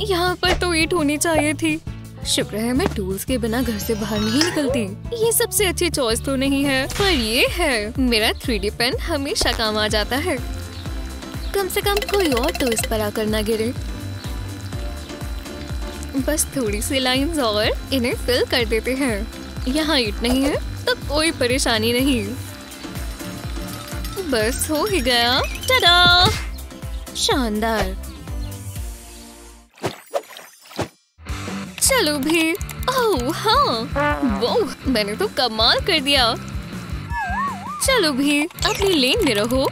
यहाँ पर तो ईट होनी चाहिए थी। शुक्र है मैं टूल्स के बिना घर से बाहर नहीं निकलती। ये सबसे अच्छी चॉइस तो नहीं है पर ये है। मेरा थ्री पेन हमेशा काम आ जाता है। कम से कम कोई और तो इस पर आकर ना गिरे। बस थोड़ी सी लाइंस और इन्हें फिल कर देते हैं। यहाँ ईट नहीं है तो कोई परेशानी नहीं। बस हो ही गया। टडा शानदार। चलो भी। ओह हाँ। वो मैंने तो कमाल कर दिया। चलो भी, अपनी लेन में रहो।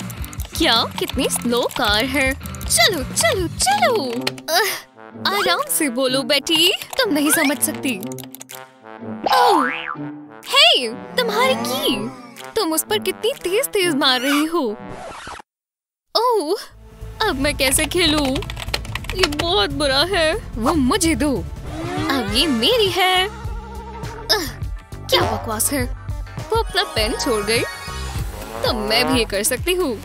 क्या, कितनी स्लो कार है। चलो चलो चलो। आराम से बोलो बेटी। तुम नहीं समझ सकती। ओह हे तुम्हारी की? तुम उस पर कितनी तेज तेज मार रही हो। ओह अब मैं कैसे खेलूं? ये बहुत बुरा है। वो मुझे दो। अब ये मेरी है। अह, क्या बकवास है? वो अपना पेन छोड़ गई। तो मैं भी ये कर सकती हूँ।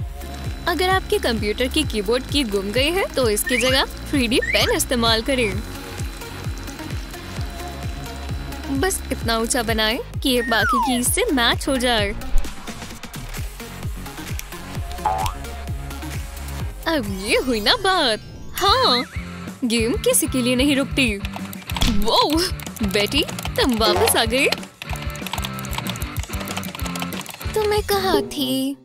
अगर आपके कंप्यूटर की कीबोर्ड की गुम गई है तो इसकी जगह 3D पेन इस्तेमाल करें। बस इतना ऊँचा बनाएँ कि ये बाकी की से मैच हो जाए। अब ये हुई ना बात। हाँ गेम किसी के लिए नहीं रुकती। वो बेटी तुम वापस आ गई। तो मैं कहा थी?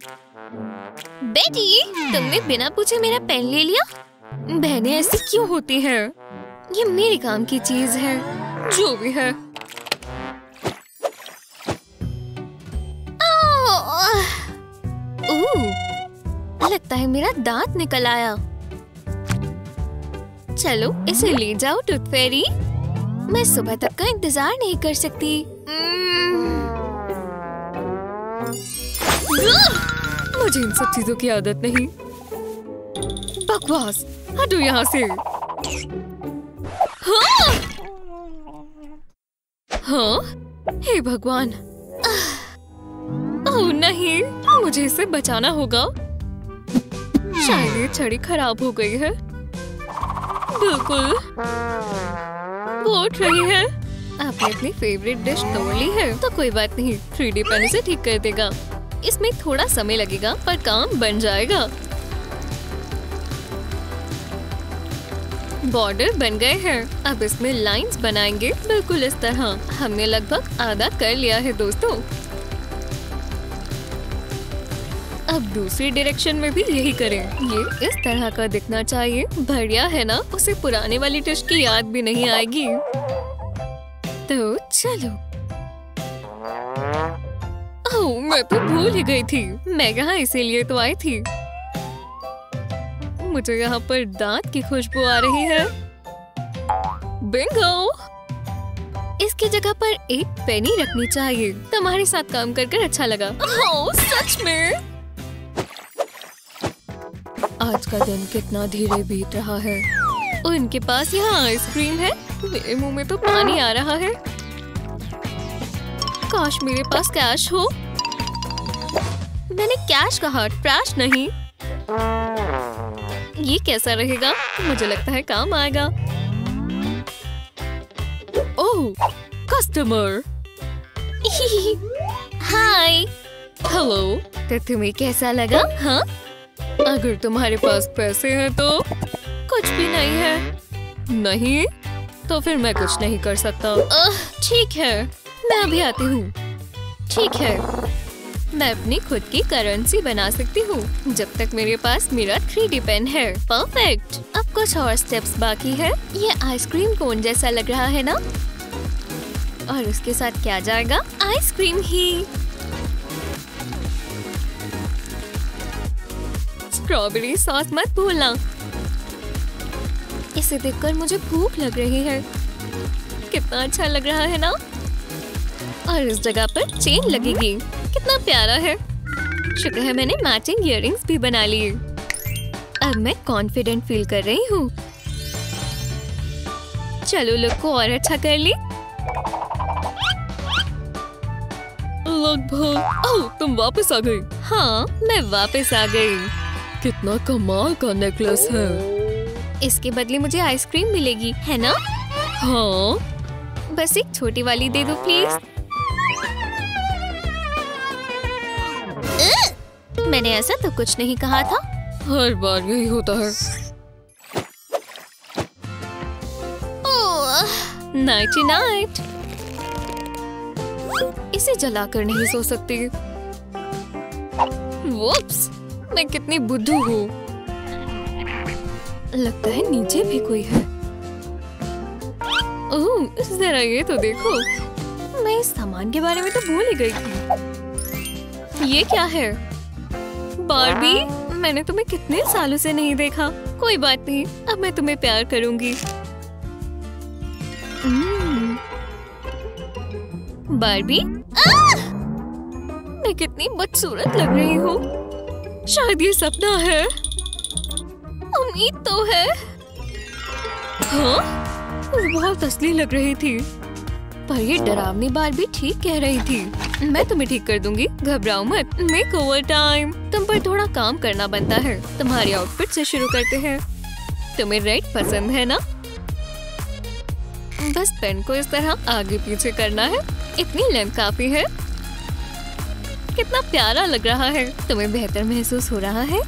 बेटी तुमने बिना पूछे मेरा पेन ले लिया? बहनें ऐसी क्यों होती हैं? ये मेरे काम की चीज़ है जो भी है। ओह, लगता है मेरा दांत निकल आया। चलो इसे ले जाओ टूथ फेरी मैं सुबह तक का इंतज़ार नहीं कर सकती। मुझे इन सब चीज़ों की आदत नहीं। बकवास हटो यहाँ से। हाँ। हाँ? हे भगवान। ओह नहीं मुझे इसे बचाना होगा। शायद ये छड़ी खराब हो गई है। बिल्कुल। उठ रही है। आपने अपनी फेवरेट डिश तोड़ ली है तो कोई बात नहीं थ्री डी पेन इसे ठीक कर देगा। इसमें थोड़ा समय लगेगा, पर काम बन जाएगा। बॉर्डर बन गए हैं। अब इसमें लाइंस बनाएँगे, बिल्कुल इस तरह। हमने लगभग आधा कर लिया है, दोस्तों। अब दूसरी डायरेक्शन में भी यही करें। ये इस तरह का दिखना चाहिए। बढ़िया है ना? उसे पुराने वाली डिश की याद भी नहीं आएगी। तो चलो। ओह, मैं तो भूल ही गई थी। मैं यहाँ इसीलिए तो आई थी। मुझे यहाँ पर दांत की खुशबू आ रही है। बिंगो इसकी जगह पर एक पेनी रखनी चाहिए। तुम्हारे साथ काम कर कर अच्छा लगा। सच में? आज का दिन कितना धीरे बीत रहा है। और इनके पास यहाँ आइसक्रीम है। मेरे मुँह में तो पानी आ रहा है। काश मेरे पास कैश हो। मैंने कैश कहा ट्रैश नहीं। ये कैसा रहेगा? मुझे लगता है काम आएगा। Oh customer. हाय। हेलो। तो तुम्हें कैसा लगा? हाँ? अगर तुम्हारे पास पैसे हैं तो कुछ भी नहीं है। नहीं? तो फिर मैं कुछ नहीं कर सकता। ठीक है। मैं अभी आती हूँ। ठीक है। मैं अपनी खुद की करेंसी बना सकती हूँ, जब तक मेरे पास मेरा थ्री डी पेन है। परफेक्ट अब कुछ और स्टेप्स बाकी है। ये आइसक्रीम कोन जैसा लग रहा है ना? और उसके साथ क्या जाएगा? आइसक्रीम ही। स्ट्रॉबेरी सॉस मत भूलना। इसे देखकर मुझे भूख लग रही है। कितना अच्छा लग रहा है ना? और इस जगह पर चेन लगेगी। कितना प्यारा है। शुक्र है मैंने मैचिंग इयररिंग्स भी बना लिए। अब मैं कॉन्फिडेंट फील कर रही हूँ। चलो लुक को और अच्छा कर ली। लगभग तुम वापस आ गई। हाँ मैं वापस आ गई। कितना कमाल का नेकलेस है। इसके बदले मुझे आइसक्रीम मिलेगी है ना? हाँ। बस एक छोटी वाली दे दो प्लीज़ मैंने ऐसा तो कुछ नहीं कहा था। हर बार यही होता है। नाइटी नाइट इसे जलाकर नहीं सो सकती। वुप्स मैं कितनी बुद्धू हूँ। लगता है नीचे भी कोई है। ओह जरा ये तो देखो। मैं इस सामान के बारे में तो भूल ही गई थी। ये क्या है? बारबी, मैंने तुम्हें कितने सालों से नहीं देखा। कोई बात नहीं, अब मैं तुम्हें प्यार करूँगी। हम्म। बारबी मैं कितनी बदसूरत लग रही हूँ। शायद ये सपना है। उम्मीद तो है। हाँ? वो बहुत असली लग रही थी। पर ये डरावनी बार भी ठीक कह रही थी। मैं तुम्हें ठीक कर दूँगी, घबराओ मत। मेक ओवर टाइम तुम पर थोड़ा काम करना बनता है। तुम्हारी आउटफिट से शुरू करते हैं। तुम्हें रेड पसंद है ना? बस पेन को इस तरह आगे पीछे करना है। इतनी लेंथ काफ़ी है। कितना प्यारा लग रहा है। तुम्हें बेहतर महसूस हो रहा है?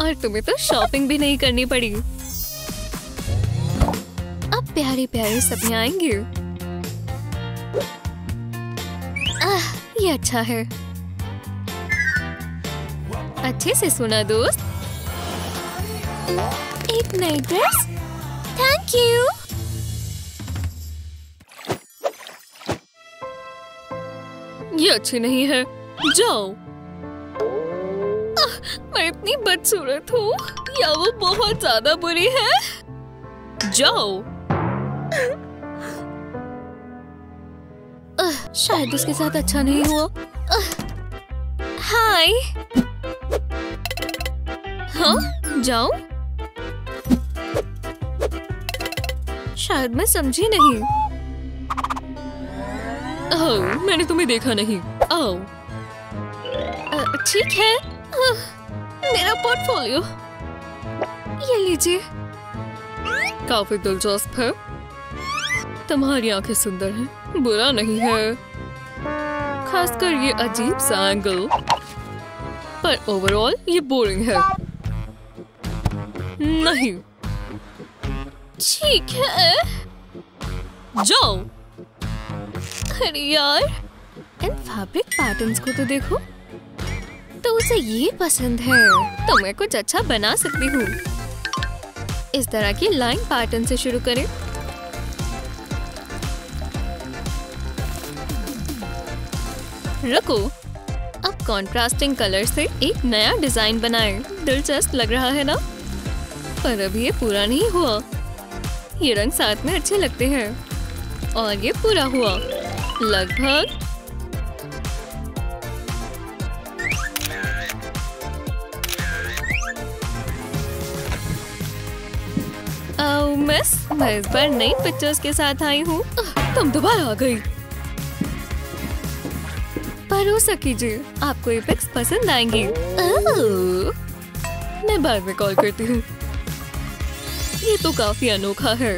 और तुम्हें तो शॉपिंग भी नहीं करनी पड़ी। अब प्यारे प्यारे सपने आएँगे। आह, ये अच्छा है। अच्छे से सुना दोस्त। एक नई ड्रेस थैंक यू अच्छी नहीं है। जाओ। आह, मैं इतनी बदसूरत हूँ। या वो बहुत ज़्यादा बुरी है? जाओ। आह, शायद उसके साथ अच्छा नहीं हुआ। हाय। हाँ जाओ। शायद मैं समझी नहीं। ओह, मैंने तुम्हें देखा नहीं। आओ। ठीक है। आह, मेरा पोर्टफोलियो ये लीजिए। काफ़ी दिलचस्प है। तुम्हारी आँखें सुंदर हैं बुरा नहीं है। खासकर ये अजीब सा एंगल पर ओवरऑल ये बोरिंग है। नहीं। ठीक है। जाओ। अरे यार। इन फैब्रिक पैटर्न्स को तो देखो। तो उसे ये पसंद है। तो मैं कुछ अच्छा बना सकती हूँ। इस तरह की लाइन पैटर्न से शुरू करें। रुको अब कॉन्ट्रास्टिंग कलर से एक नया डिज़ाइन बनाएँ। दिलचस्प लग रहा है ना? पर अभी ये पूरा नहीं हुआ। ये रंग साथ में अच्छे लगते हैं। और ये पूरा हुआ। लगभग। मिस मैं इस बार नई पिक्चर्स के साथ आई हूँ। तुम दोबारा आ गई। भरोसा कीजिए, आपको ये पिक्स पसंद आएँगी। मैं बाद में कॉल करती हूँ। ये तो काफ़ी अनोखा है।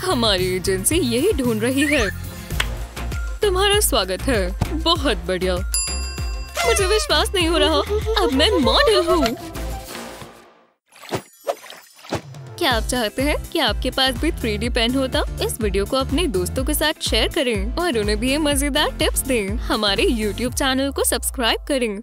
हमारी एजेंसी यही ढूंढ रही है। तुम्हारा स्वागत है। बहुत बढ़िया। मुझे विश्वास नहीं हो रहा। अब मैं मॉडल हूँ। क्या आप चाहते हैं कि आपके पास भी थ्री पेन होता? इस वीडियो को अपने दोस्तों के साथ शेयर करें और उन्हें भी ये मज़ेदार टिप्स दें। हमारे YouTube चैनल को सब्सक्राइब करें।